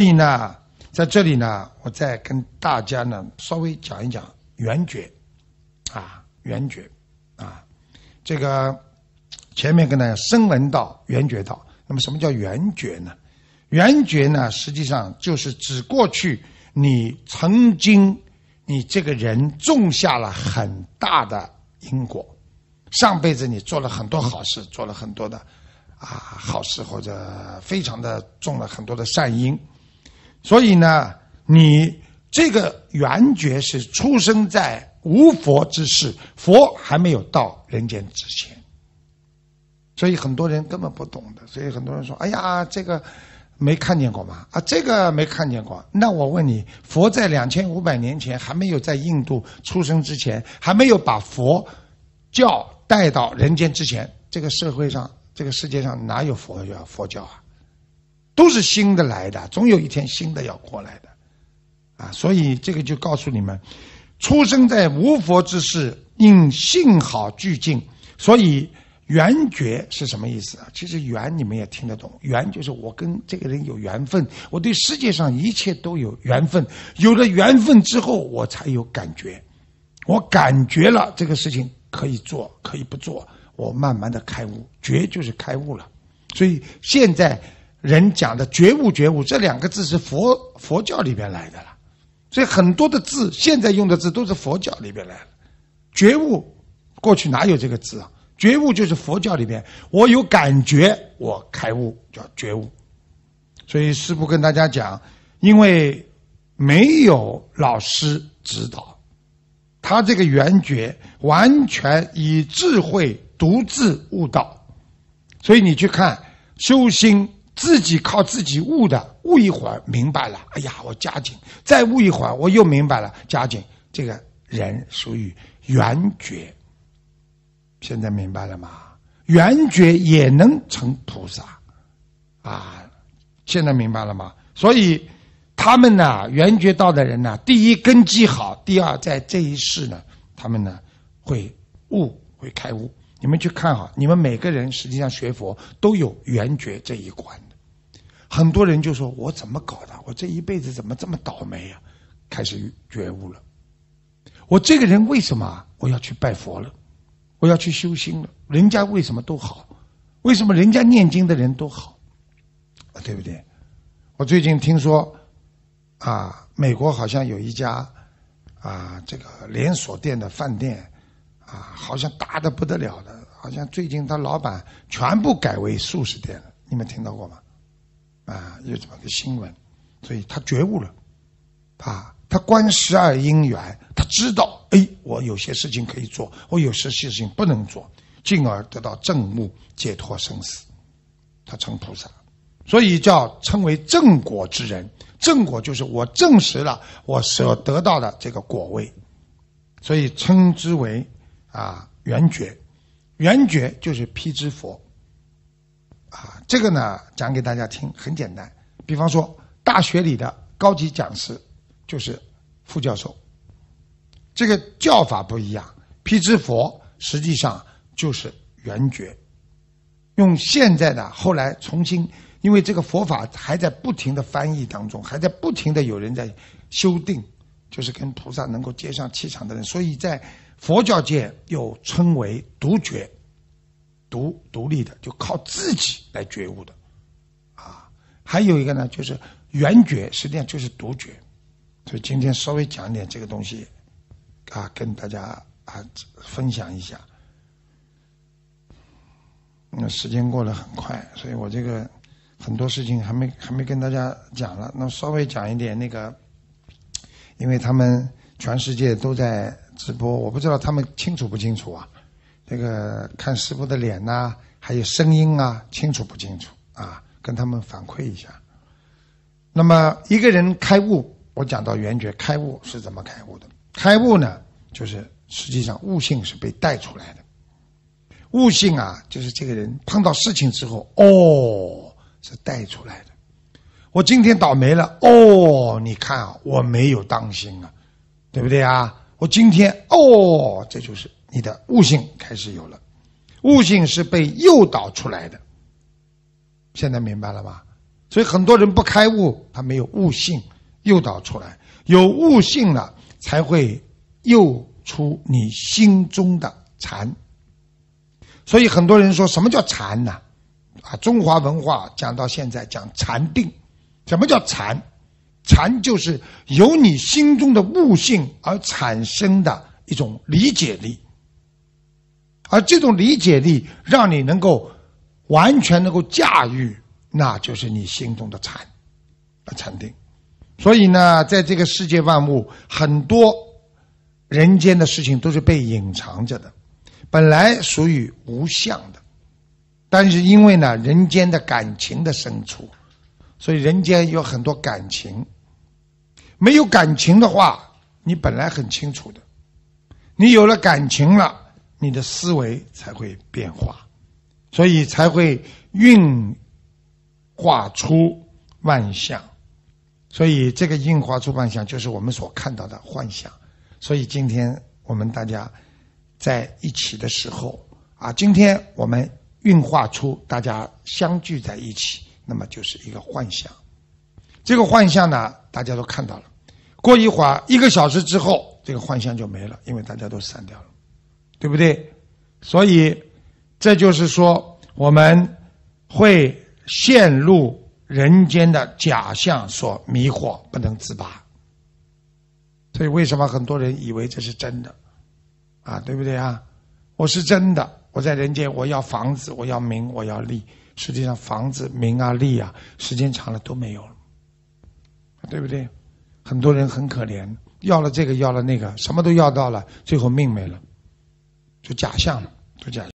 所以呢，在这里呢，我再跟大家呢稍微讲一讲圆觉，啊，圆觉，啊，这个前面跟大家声闻道、圆觉道。那么什么叫圆觉呢？圆觉呢，实际上就是指过去你曾经你这个人种下了很大的因果，上辈子你做了很多好事，做了很多的啊好事，或者非常的种了很多的善因。所以呢，你这个圆觉是出生在无佛之世，佛还没有到人间之前，所以很多人根本不懂的。所以很多人说：“哎呀，这个没看见过吗？啊，这个没看见过。”那我问你，佛在两千五百年前还没有在印度出生之前，还没有把佛教带到人间之前，这个社会上、这个世界上哪有佛教？佛教啊？都是新的来的，总有一天新的要过来的，啊，所以这个就告诉你们，出生在无佛之世，因幸好俱尽，所以缘觉是什么意思啊？其实缘你们也听得懂，缘就是我跟这个人有缘分，我对世界上一切都有缘分，有了缘分之后，我才有感觉，我感觉了这个事情可以做，可以不做，我慢慢的开悟，觉就是开悟了，所以现在。人讲的觉悟，觉悟这两个字是佛佛教里边来的了，所以很多的字现在用的字都是佛教里边来的。觉悟过去哪有这个字啊？觉悟就是佛教里边，我有感觉，我开悟叫觉悟。所以师父跟大家讲，因为没有老师指导，他这个圆觉完全以智慧独自悟道，所以你去看修心。自己靠自己悟的，悟一会儿明白了，哎呀，我加紧；再悟一会儿，我又明白了，加紧。这个人属于圆觉，现在明白了吗？圆觉也能成菩萨，啊，现在明白了吗？所以他们呢，圆觉道的人呢，第一根基好，第二在这一世呢，他们呢会悟，会开悟。你们去看哈，你们每个人实际上学佛都有圆觉这一关。很多人就说：“我怎么搞的？我这一辈子怎么这么倒霉呀？”开始觉悟了。我这个人为什么我要去拜佛了？我要去修心了？人家为什么都好？为什么人家念经的人都好？对不对？我最近听说，啊，美国好像有一家啊，这个连锁店的饭店，啊，好像大的不得了的，好像最近他老板全部改为素食店了。你们听到过吗？啊，有这么个新闻，所以他觉悟了，啊，他观十二因缘，他知道，哎，我有些事情可以做，我有些事情不能做，进而得到正悟，解脱生死，他成菩萨，所以叫称为正果之人。正果就是我证实了我所得到的这个果位，所以称之为啊圆觉，圆觉就是辟支佛。啊，这个呢讲给大家听很简单。比方说，大学里的高级讲师就是副教授，这个叫法不一样。辟支佛实际上就是圆觉，用现在的后来重新，因为这个佛法还在不停的翻译当中，还在不停的有人在修订，就是跟菩萨能够接上气场的人，所以在佛教界又称为独觉。独独立的，就靠自己来觉悟的，啊，还有一个呢，就是圆觉，实际上就是独觉，所以今天稍微讲点这个东西，啊，跟大家啊分享一下。那时间过得很快，所以我这个很多事情还没还没跟大家讲了，那稍微讲一点那个，因为他们全世界都在直播，我不知道他们清楚不清楚啊。这个看师傅的脸呐，还有声音啊，清楚不清楚啊？跟他们反馈一下。那么一个人开悟，我讲到圆觉开悟是怎么开悟的？开悟呢，就是实际上悟性是被带出来的。悟性啊，就是这个人碰到事情之后，哦，是带出来的。我今天倒霉了，哦，你看啊，我没有当心啊，对不对啊？我今天，哦，这就是。你的悟性开始有了，悟性是被诱导出来的。现在明白了吧？所以很多人不开悟，他没有悟性诱导出来，有悟性了才会诱出你心中的禅。所以很多人说什么叫禅呢？啊，中华文化讲到现在讲禅定，什么叫禅？禅就是由你心中的悟性而产生的一种理解力，而这种理解力让你能够完全能够驾驭，那就是你心中的禅，啊禅定。所以呢，在这个世界万物，很多人间的事情都是被隐藏着的，本来属于无相的，但是因为呢，人间的感情的生出。所以人间有很多感情，没有感情的话，你本来很清楚的，你有了感情了，你的思维才会变化，所以才会运化出万象。所以这个运化出万象，就是我们所看到的幻象。所以今天我们大家在一起的时候啊，今天我们运化出大家相聚在一起。那么就是一个幻象，这个幻象呢，大家都看到了。过一会儿，一个小时之后，这个幻象就没了，因为大家都散掉了，对不对？所以，这就是说，我们会陷入人间的假象所迷惑，不能自拔。所以，为什么很多人以为这是真的？啊，对不对啊？我是真的，我在人间，我要房子，我要名，我要利。实际上，房子、名啊、利啊，时间长了都没有了，对不对？很多人很可怜，要了这个，要了那个，什么都要到了，最后命没了，就假象了，就假。